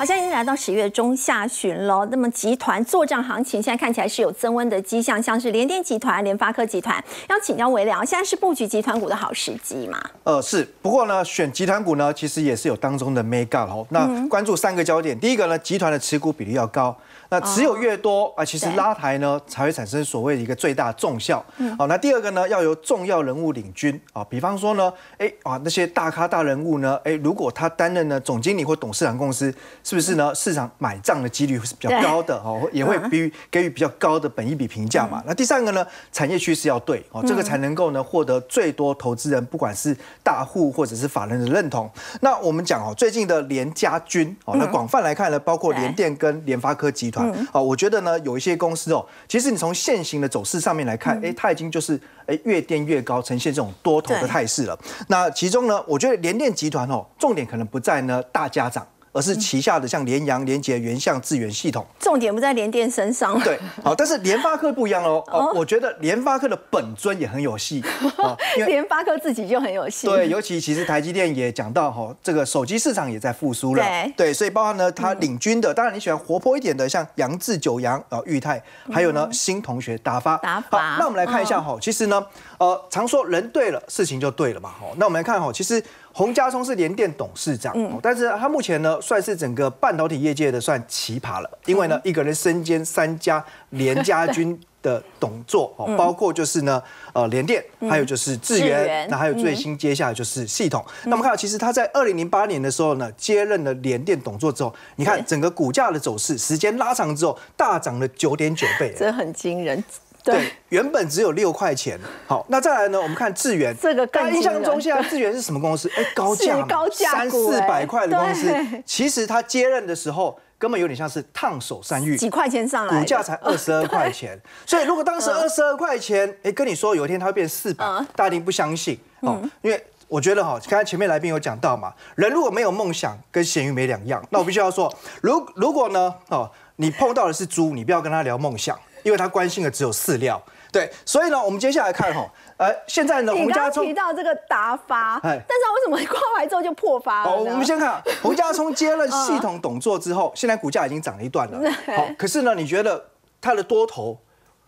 好像已经来到十月中下旬了，那么集团做账行情现在看起来是有增温的迹象，像是联电集团、联发科集团，要请教微良，现在是布局集团股的好时机吗？呃，是，不过呢，选集团股呢，其实也是有当中的 mega 哦。那关注三个焦点，第一个呢，集团的持股比例要高。那持有越多啊，其实拉抬呢才会产生所谓的一个最大重效。好，那第二个呢，要由重要人物领军啊，比方说呢，哎啊那些大咖大人物呢，哎如果他担任呢总经理或董事长公司，是不是呢市场买账的几率是比较高的哦，也会给予给予比较高的本益比评价嘛。那第三个呢，产业趋势要对哦，这个才能够呢获得最多投资人不管是大户或者是法人的认同。那我们讲哦，最近的联家军哦，那广泛来看呢，包括联电跟联发科集团。哦，我觉得呢，有一些公司哦，其实你从现行的走势上面来看，哎，它已经就是哎越垫越高，呈现这种多头的态势了。那其中呢，我觉得联电集团哦，重点可能不在呢大家长。而是旗下的像联阳、联捷、原相、智源系统，重点不在联电身上。对，好，但是联发科不一样哦。哦，我觉得联发科的本尊也很有戏。联发科自己就很有戏。对，尤其其实台积电也讲到哈，这个手机市场也在复苏了。对，对，所以包含呢，它领军的，当然你喜欢活泼一点的，像杨志、九阳、啊裕泰，还有呢新同学打发。打发。那我们来看一下哈，其实呢，呃，常说人对了，事情就对了嘛。哈，那我们来看哈，其实。洪家聪是联电董事长，但是他目前呢算是整个半导体业界的算奇葩了，因为呢一个人身兼三家联家军的董座，哦，包括就是呢呃联电，还有就是智源，那还有最新接下来就是系统。那我们看，其实他在二零零八年的时候呢接任了联电董座之后，你看整个股价的走势，时间拉长之后大涨了九点九倍，这很惊人。对，原本只有六块钱。好，那再来呢？我们看智源，这个印象中现在智源是什么公司？哎，高价，高价三四百块的公司。其实他接任的时候，根本有点像是烫手山芋，几块钱上来，股价才 二十二块钱。所以如果当时二十二块钱，哎，跟你说有一天它会变四百，大家一定不相信哦。因为我觉得哈，刚才前面来宾有讲到嘛，人如果没有梦想，跟咸鱼没两样。那我必须要说，如如果呢，哦，你碰到的是猪，你不要跟他聊梦想。因为他关心的只有饲料，对，所以呢，我们接下来看哈，呃，现在呢，洪家聪提到这个达发，但是他为什么挂牌之后就破发了？哦，我们先看 洪家聪接了系统董座之后，现在股价已经涨了一段了。好，可是呢，你觉得他的多头？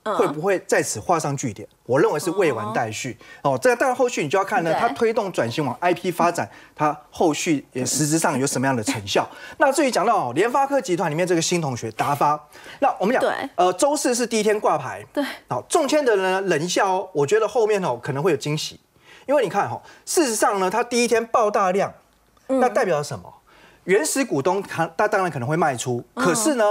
会不会在此画上句点？我认为是未完待续哦。这当然后续你就要看呢，它推动转型往 IP 发展，它后续也实质上有什么样的成效？那至于讲到哦，联发科集团里面这个新同学达发，那我们讲，呃，周四是第一天挂牌，对，好，中签的人冷一下哦，我觉得后面哦可能会有惊喜，因为你看哈，事实上呢，它第一天爆大量，那代表什么？原始股东他他当然可能会卖出，可是呢，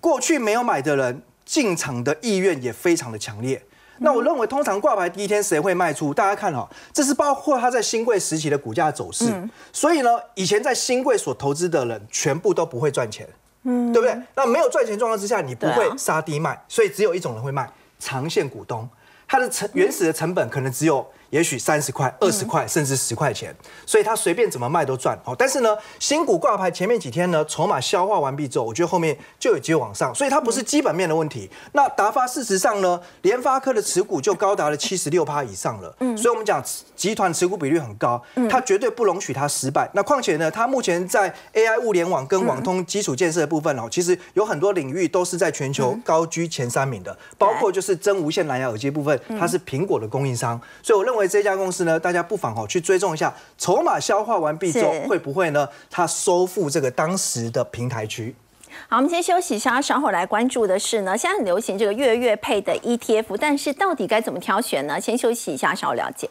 过去没有买的人。进场的意愿也非常的强烈。那我认为，通常挂牌第一天谁会卖出？大家看哈，这是包括他在新贵时期的股价走势。所以呢，以前在新贵所投资的人，全部都不会赚钱，嗯，对不对？那没有赚钱状况之下，你不会杀低卖，所以只有一种人会卖，长线股东，他的成原始的成本可能只有。也许三十块、二十块，甚至十块钱，所以他随便怎么卖都赚。哦。但是呢，新股挂牌前面几天呢，筹码消化完毕之后，我觉得后面就有机会往上，所以它不是基本面的问题。那达发事实上呢，联发科的持股就高达了七十六趴以上了。嗯，所以我们讲集团持股比率很高，它绝对不容许它失败。那况且呢，它目前在 AI 物联网跟网通基础建设的部分哦，其实有很多领域都是在全球高居前三名的，包括就是真无线蓝牙耳机部分，它是苹果的供应商，所以我认为。因为这家公司呢，大家不妨哦去追踪一下，筹码消化完毕之后，会不会呢？它收复这个当时的平台区？好，我们先休息一下，稍后来关注的是呢，现在很流行这个月月配的 ETF，但是到底该怎么挑选呢？先休息一下，稍后了解。